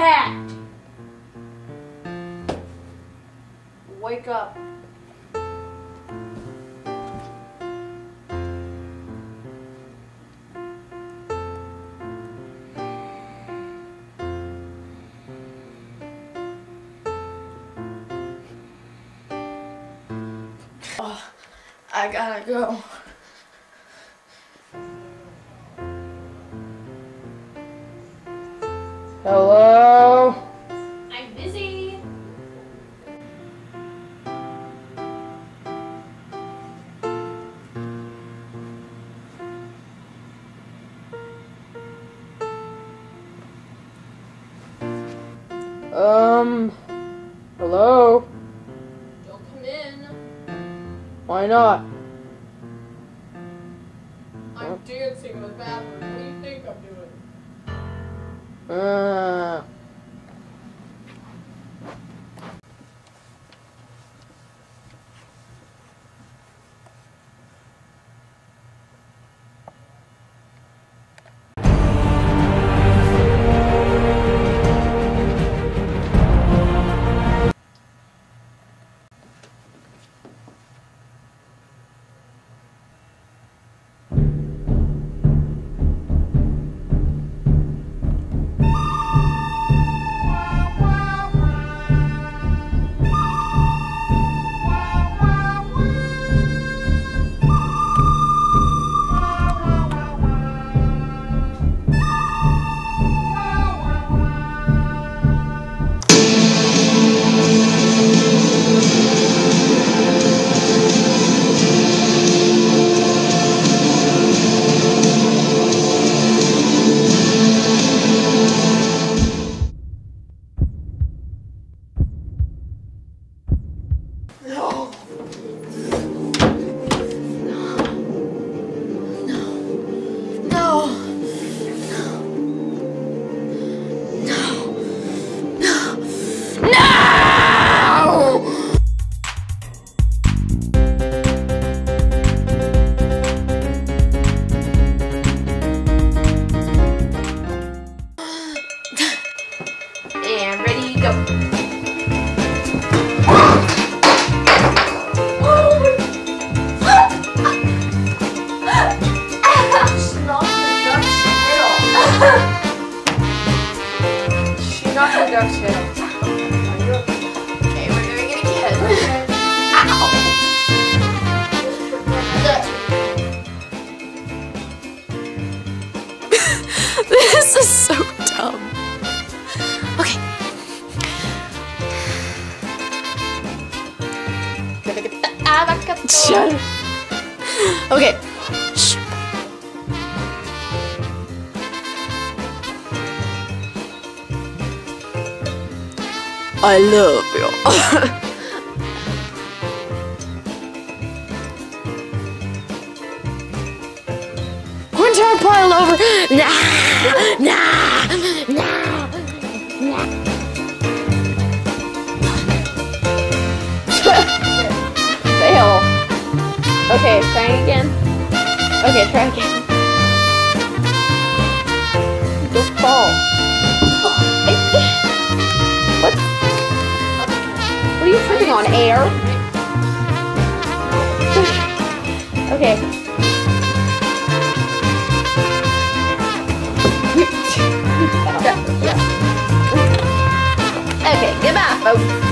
cat. Wake up. Oh, I gotta go. Hello? Um, hello? Don't come in. Why not? I'm dancing in the bathroom. What do you think I'm doing? Uh, it again. this is so dumb. Okay. Okay. I love you. Quinton pile over. Nah, nah, nah, nah. Fail. Okay, try again. Okay, try again. Don't fall. Air? okay. Okay, goodbye, folks.